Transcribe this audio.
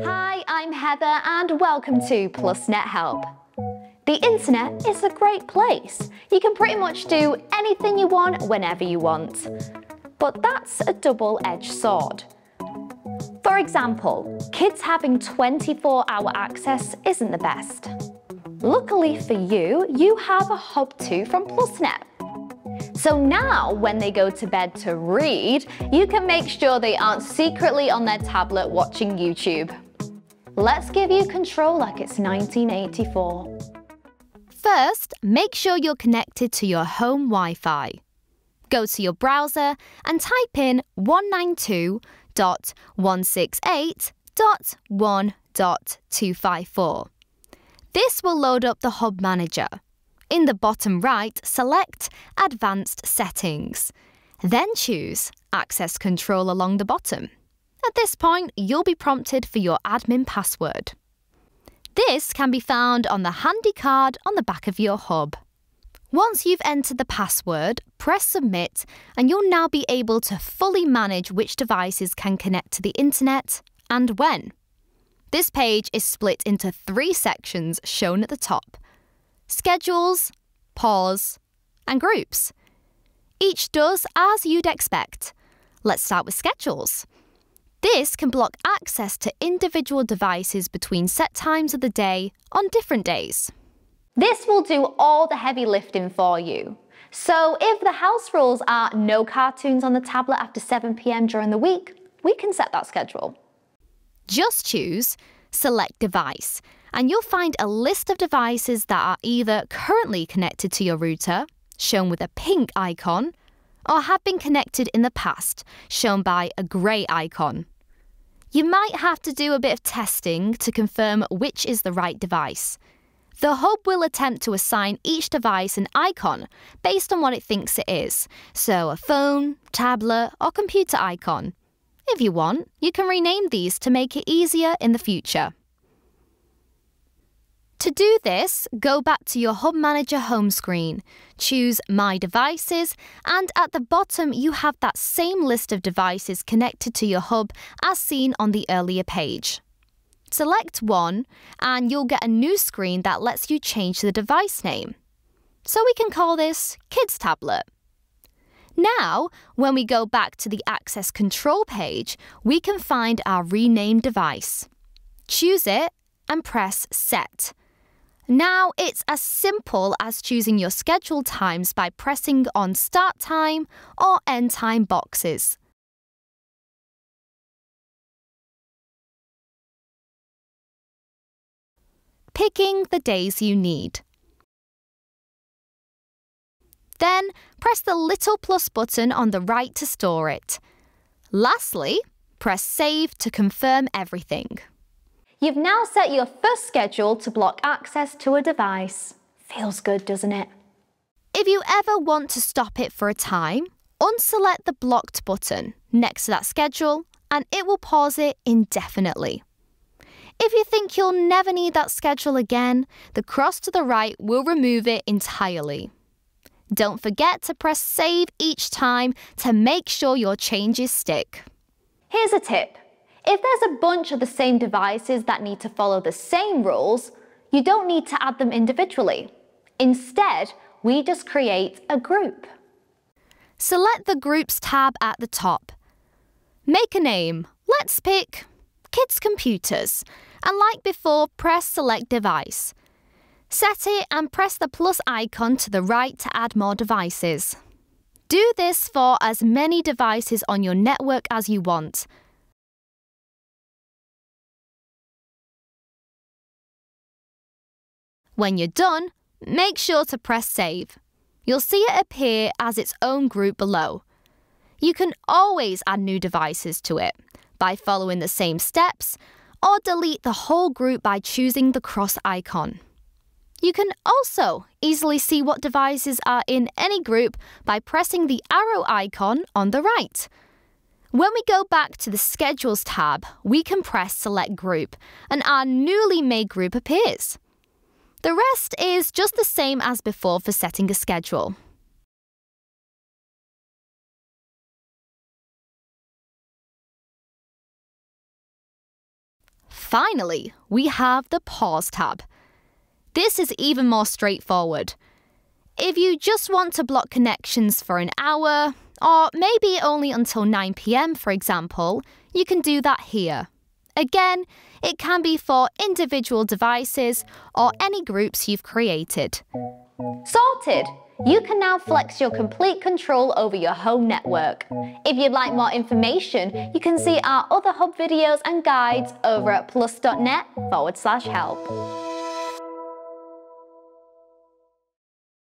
Hi, I'm Heather and welcome to PlusNet Help. The internet is a great place. You can pretty much do anything you want whenever you want. But that's a double-edged sword. For example, kids having 24-hour access isn't the best. Luckily for you, you have a Hub 2 from PlusNet. So now, when they go to bed to read, you can make sure they aren't secretly on their tablet watching YouTube. Let's give you control like it's 1984. First, make sure you're connected to your home Wi Fi. Go to your browser and type in 192.168.1.254. This will load up the Hub Manager. In the bottom right, select Advanced Settings. Then choose Access Control along the bottom. At this point, you'll be prompted for your admin password. This can be found on the handy card on the back of your hub. Once you've entered the password, press Submit and you'll now be able to fully manage which devices can connect to the internet and when. This page is split into three sections shown at the top schedules, pause, and groups. Each does as you'd expect. Let's start with schedules. This can block access to individual devices between set times of the day on different days. This will do all the heavy lifting for you. So if the house rules are no cartoons on the tablet after 7pm during the week, we can set that schedule. Just choose Select Device and you'll find a list of devices that are either currently connected to your router, shown with a pink icon, or have been connected in the past, shown by a grey icon. You might have to do a bit of testing to confirm which is the right device. The hub will attempt to assign each device an icon based on what it thinks it is, so a phone, tablet, or computer icon. If you want, you can rename these to make it easier in the future. To do this, go back to your Hub Manager home screen, choose My Devices, and at the bottom you have that same list of devices connected to your hub as seen on the earlier page. Select one, and you'll get a new screen that lets you change the device name. So we can call this Kids Tablet. Now, when we go back to the Access Control page, we can find our renamed device. Choose it and press Set. Now it's as simple as choosing your schedule times by pressing on start time or end time boxes. Picking the days you need. Then press the little plus button on the right to store it. Lastly, press Save to confirm everything. You've now set your first schedule to block access to a device. Feels good, doesn't it? If you ever want to stop it for a time, unselect the blocked button next to that schedule and it will pause it indefinitely. If you think you'll never need that schedule again, the cross to the right will remove it entirely. Don't forget to press save each time to make sure your changes stick. Here's a tip. If there's a bunch of the same devices that need to follow the same rules, you don't need to add them individually. Instead, we just create a group. Select the Groups tab at the top. Make a name. Let's pick Kids Computers. And like before, press Select Device. Set it and press the plus icon to the right to add more devices. Do this for as many devices on your network as you want. When you're done, make sure to press Save. You'll see it appear as its own group below. You can always add new devices to it by following the same steps or delete the whole group by choosing the cross icon. You can also easily see what devices are in any group by pressing the arrow icon on the right. When we go back to the Schedules tab, we can press Select Group and our newly made group appears. The rest is just the same as before for setting a schedule. Finally, we have the Pause tab. This is even more straightforward. If you just want to block connections for an hour, or maybe only until 9 pm, for example, you can do that here. Again, it can be for individual devices or any groups you've created. Sorted! You can now flex your complete control over your home network. If you'd like more information, you can see our other Hub videos and guides over at plus.net forward slash help.